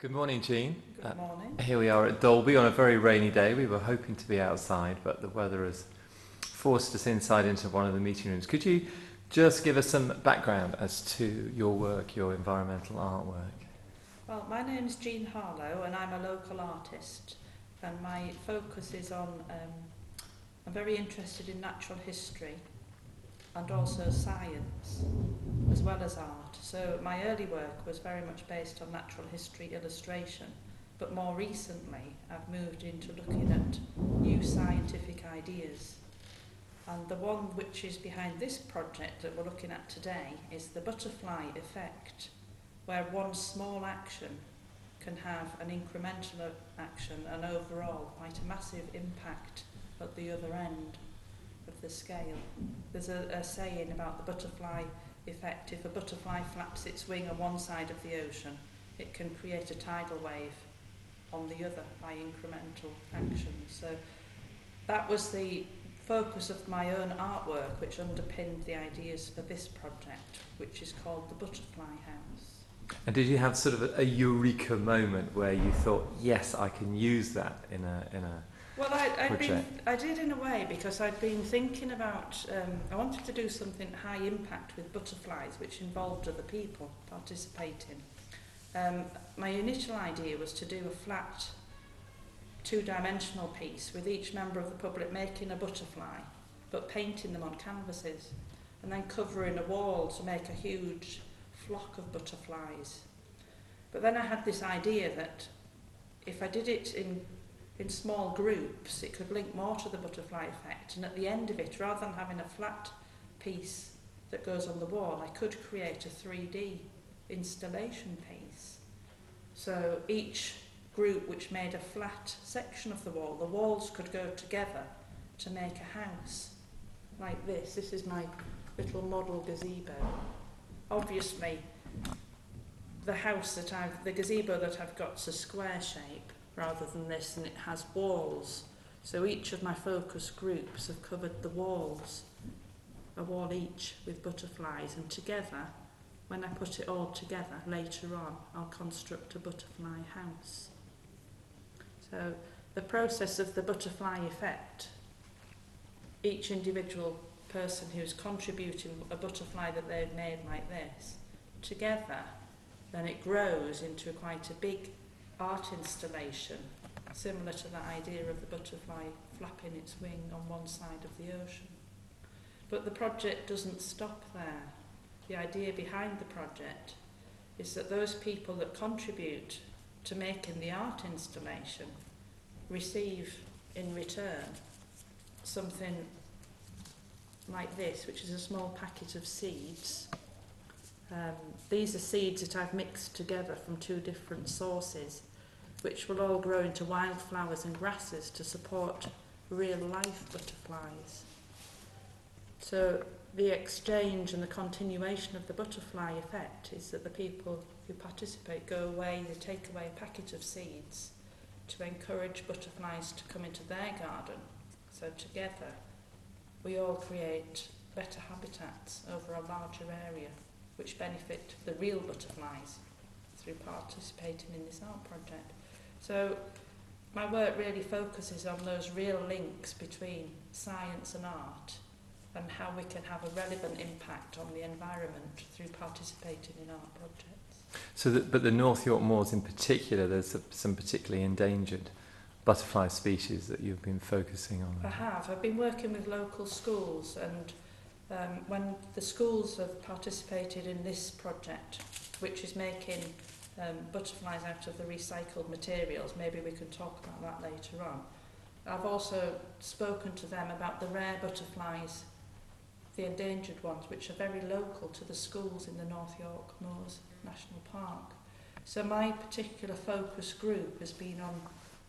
Good morning, Jean. Good morning. Uh, here we are at Dalby on a very rainy day. We were hoping to be outside, but the weather has forced us inside into one of the meeting rooms. Could you just give us some background as to your work, your environmental artwork? Well, my name is Jean Harlow and I'm a local artist and my focus is on, um, I'm very interested in natural history and also science as well as art. So my early work was very much based on natural history illustration, but more recently I've moved into looking at new scientific ideas. And the one which is behind this project that we're looking at today is the butterfly effect, where one small action can have an incremental action and overall quite a massive impact at the other end of the scale. There's a, a saying about the butterfly effect. If a butterfly flaps its wing on one side of the ocean, it can create a tidal wave on the other by incremental actions. So that was the focus of my own artwork which underpinned the ideas for this project, which is called the Butterfly House. And did you have sort of a, a eureka moment where you thought, yes, I can use that in a, in a I'd been, I did in a way because I'd been thinking about, um, I wanted to do something high impact with butterflies, which involved other people participating. Um, my initial idea was to do a flat two-dimensional piece with each member of the public making a butterfly, but painting them on canvases, and then covering a wall to make a huge flock of butterflies. But then I had this idea that if I did it in in small groups, it could link more to the butterfly effect. And at the end of it, rather than having a flat piece that goes on the wall, I could create a 3D installation piece. So each group which made a flat section of the wall, the walls could go together to make a house like this. This is my little model gazebo. Obviously, the house that I've, the gazebo that I've got is a square shape, rather than this and it has walls. So each of my focus groups have covered the walls, a wall each with butterflies and together, when I put it all together later on, I'll construct a butterfly house. So the process of the butterfly effect, each individual person who's contributing a butterfly that they've made like this, together, then it grows into quite a big art installation similar to that idea of the butterfly flapping its wing on one side of the ocean. But the project doesn't stop there. The idea behind the project is that those people that contribute to making the art installation receive in return something like this, which is a small packet of seeds. Um, these are seeds that I've mixed together from two different sources which will all grow into wildflowers and grasses to support real life butterflies. So the exchange and the continuation of the butterfly effect is that the people who participate go away, they take away a packet of seeds to encourage butterflies to come into their garden. So together we all create better habitats over a larger area which benefit the real butterflies through participating in this art project. So my work really focuses on those real links between science and art and how we can have a relevant impact on the environment through participating in art projects. So, that, but the North York Moors in particular, there's some particularly endangered butterfly species that you've been focusing on. I have. I've been working with local schools and um, when the schools have participated in this project, which is making um, butterflies out of the recycled materials. Maybe we can talk about that later on. I've also spoken to them about the rare butterflies, the endangered ones, which are very local to the schools in the North York Moors National Park. So my particular focus group has been on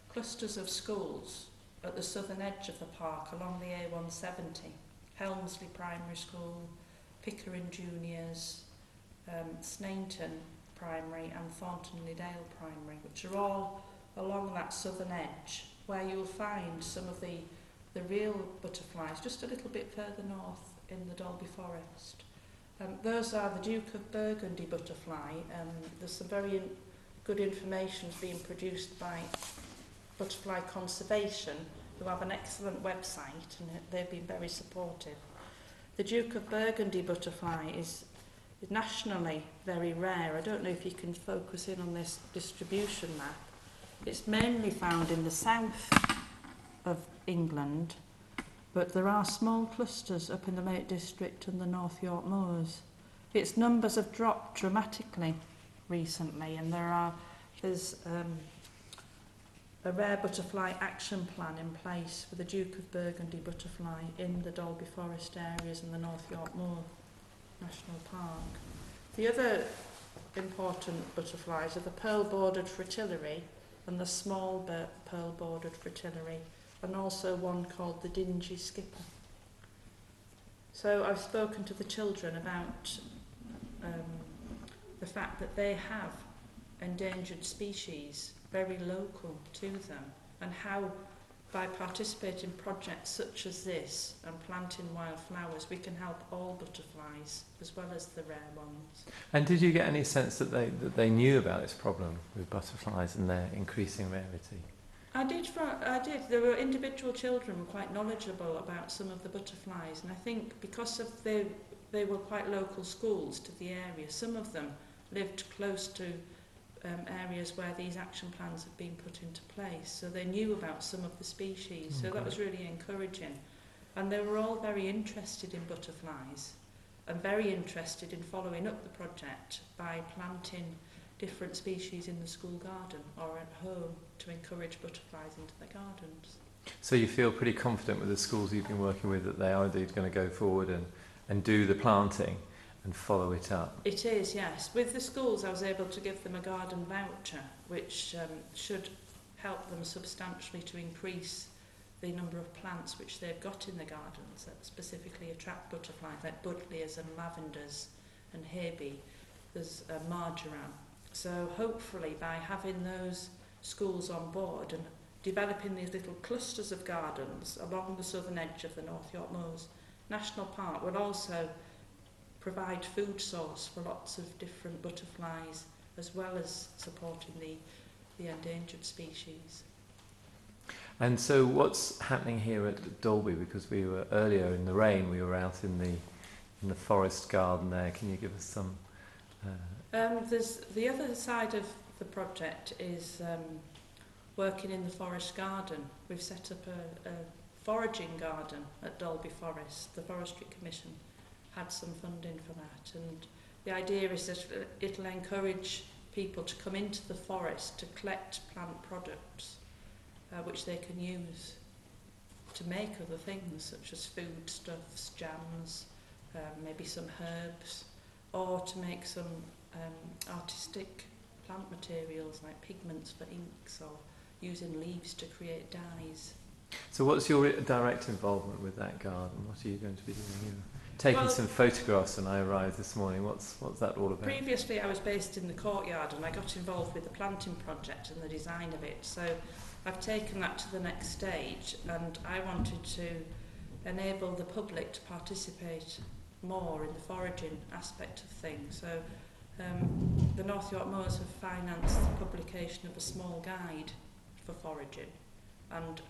clusters of schools at the southern edge of the park along the A170, Helmsley Primary School, Pickering Juniors, um, Snainton Primary and Thornton Dale Primary, which are all along that southern edge, where you'll find some of the, the real butterflies just a little bit further north in the Dalby Forest. Um, those are the Duke of Burgundy butterfly. Um, there's some very good information being produced by Butterfly Conservation, who have an excellent website and they've been very supportive. The Duke of Burgundy butterfly is, is nationally very rare. I don't know if you can focus in on this distribution map. It's mainly found in the south of England, but there are small clusters up in the Lake District and the North York Moors. Its numbers have dropped dramatically recently, and there are there's um, a rare butterfly action plan in place for the Duke of Burgundy butterfly in the Dalby Forest areas and the North York Moor National Park. The other important butterflies are the pearl-bordered fritillary and the small pearl-bordered fritillary, and also one called the dingy skipper. So I've spoken to the children about um, the fact that they have endangered species very local to them and how by participating in projects such as this and planting wildflowers, we can help all butterflies as well as the rare ones. And did you get any sense that they, that they knew about this problem with butterflies and their increasing rarity? I did, I did. There were individual children were quite knowledgeable about some of the butterflies, and I think because of they, they were quite local schools to the area, some of them lived close to um, areas where these action plans have been put into place. So they knew about some of the species. Okay. So that was really encouraging. And they were all very interested in butterflies and very interested in following up the project by planting different species in the school garden or at home to encourage butterflies into their gardens. So you feel pretty confident with the schools you've been working with that they are indeed going to go forward and, and do the planting and follow it up? It is, yes. With the schools, I was able to give them a garden voucher, which um, should help them substantially to increase the number of plants which they've got in the gardens that specifically attract butterflies, like buddleias and lavenders and hairby. There's uh, marjoram. So hopefully by having those schools on board and developing these little clusters of gardens along the southern edge of the North York Moors National Park will also provide food source for lots of different butterflies as well as supporting the, the endangered species. And so what's happening here at Dalby, because we were earlier in the rain, we were out in the, in the forest garden there. Can you give us some... Uh... Um, there's, the other side of the project is um, working in the forest garden. We've set up a, a foraging garden at Dalby Forest, the Forestry Commission had some funding for that. And the idea is that it'll encourage people to come into the forest to collect plant products uh, which they can use to make other things such as foodstuffs, jams, um, maybe some herbs, or to make some um, artistic plant materials like pigments for inks or using leaves to create dyes. So what's your direct involvement with that garden? What are you going to be doing here? Taking well, some photographs when I arrived this morning. What's what's that all about? Previously, I was based in the courtyard, and I got involved with the planting project and the design of it. So I've taken that to the next stage, and I wanted to enable the public to participate more in the foraging aspect of things. So um, the North York Moors have financed the publication of a small guide for foraging, and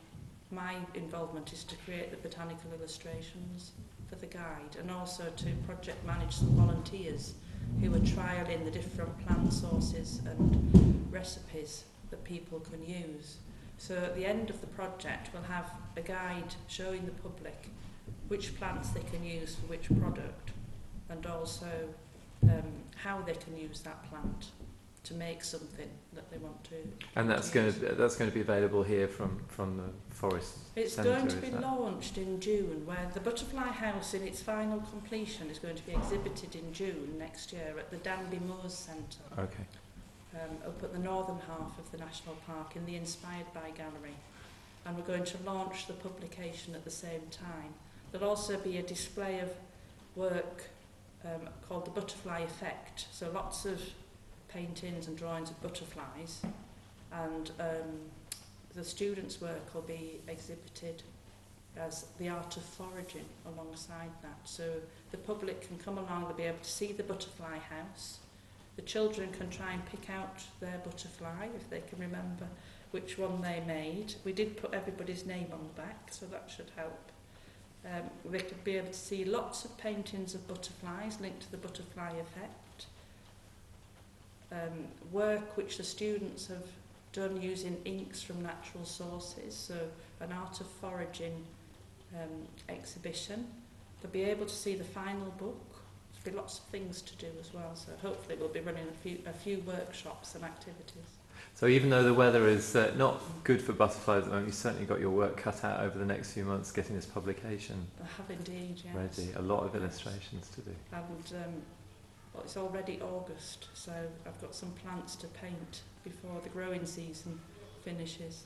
my involvement is to create the botanical illustrations for the guide and also to project manage some volunteers who are trialling the different plant sources and recipes that people can use. So at the end of the project we'll have a guide showing the public which plants they can use for which product and also um, how they can use that plant. To make something that they want to. And that's going to that's going to be available here from from the forest. It's Centre, going to be launched in June, where the Butterfly House, in its final completion, is going to be exhibited in June next year at the Danby Moors Centre. Okay. Um, up at the northern half of the national park in the Inspired by Gallery, and we're going to launch the publication at the same time. There'll also be a display of work um, called the Butterfly Effect. So lots of paintings and drawings of butterflies and um, the students' work will be exhibited as the art of foraging alongside that. So the public can come along, they'll be able to see the butterfly house, The children can try and pick out their butterfly if they can remember which one they made. We did put everybody's name on the back, so that should help. Um, they could be able to see lots of paintings of butterflies linked to the butterfly effect. Um, work which the students have done using inks from natural sources, so an art of foraging um, exhibition. They'll be able to see the final book. There'll be lots of things to do as well, so hopefully we'll be running a few, a few workshops and activities. So even though the weather is uh, not good for butterflies at the moment, you've certainly got your work cut out over the next few months getting this publication I have indeed, yes. ready. A lot of illustrations to do. And um, well, it's already August, so I've got some plants to paint before the growing season finishes.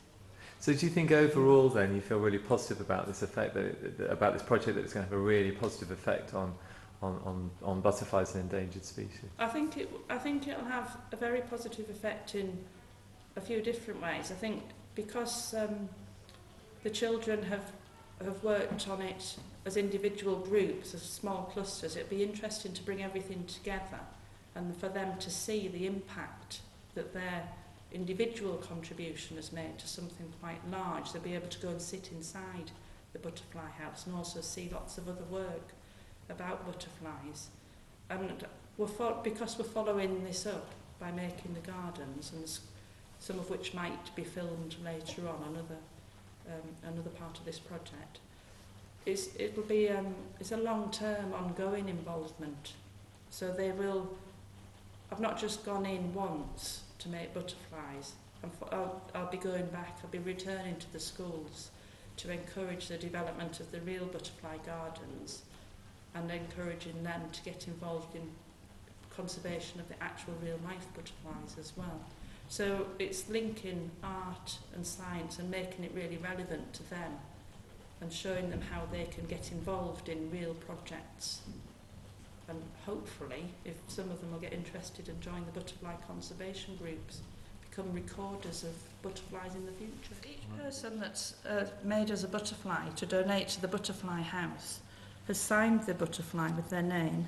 So do you think overall then you feel really positive about this effect, that it, about this project that it's going to have a really positive effect on, on, on, on butterflies and endangered species? I think it. I think it'll have a very positive effect in a few different ways. I think because um, the children have have worked on it as individual groups, as small clusters, it'd be interesting to bring everything together and for them to see the impact that their individual contribution has made to something quite large. They'll be able to go and sit inside the butterfly house and also see lots of other work about butterflies. And we're fo- because we're following this up by making the gardens, and some of which might be filmed later on, another, um, another part of this project, it's, it'll be um, it's a long-term, ongoing involvement. So they will. I've not just gone in once to make butterflies. I'll, I'll be going back. I'll be returning to the schools to encourage the development of the real butterfly gardens and encouraging them to get involved in conservation of the actual real life butterflies as well. So it's linking art and science and making it really relevant to them and showing them how they can get involved in real projects. And hopefully, if some of them will get interested and join the butterfly conservation groups, become recorders of butterflies in the future. Each person that's uh, made as a butterfly to donate to the butterfly house has signed the butterfly with their name.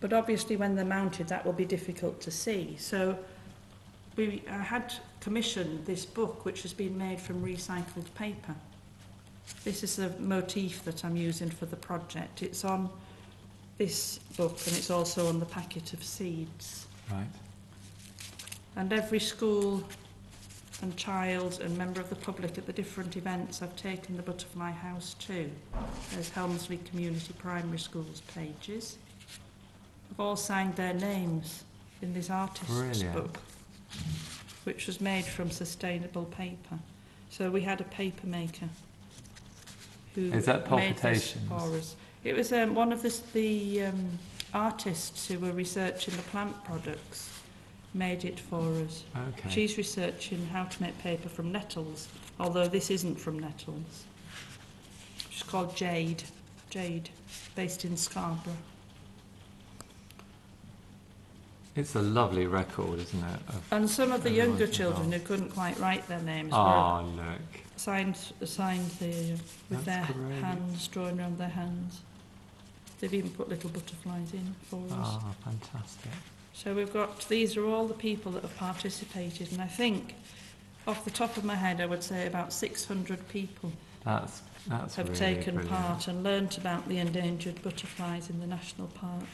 But obviously when they're mounted that will be difficult to see. So we I had commissioned this book which has been made from recycled paper. This is a motif that I'm using for the project. It's on this book and it's also on the packet of seeds. Right. And every school and child and member of the public at the different events I've taken the Butterfly House to. There's Helmsley Community Primary School's pages. Have all signed their names in this artist's Brilliant. book, which was made from sustainable paper. So we had a paper maker who Is that made this palpitations? for us. It was um, one of the, the um, artists who were researching the plant products made it for us. Okay. She's researching how to make paper from nettles, although this isn't from nettles. She's called Jade, Jade, based in Scarborough. It's a lovely record, isn't it? Of, And some of the Everyone's younger children who involved. couldn't quite write their names ah, were oh, look. signed, signed the, with That's their great. hands, drawing around their hands. They've even put little butterflies in for us. Oh, fantastic. So we've got, these are all the people that have participated, and I think, off the top of my head, I would say about 600 people That's that's have really taken brilliant. part and learnt about the endangered butterflies in the national park.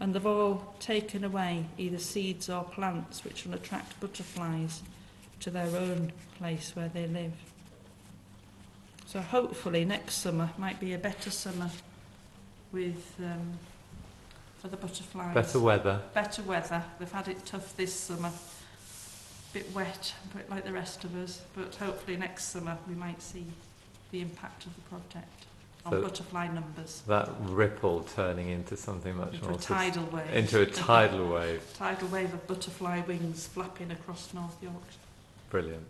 And they've all taken away either seeds or plants which will attract butterflies to their own place where they live. So hopefully next summer might be a better summer with um, for the butterflies. Better weather. better weather. They've had it tough this summer. A Bit wet, a bit like the rest of us, but hopefully next summer we might see the impact of the project on So- butterfly numbers. That ripple turning into something much Into more a sus- tidal wave. into a tidal wave. tidal wave of butterfly wings flapping across North Yorkshire. Brilliant.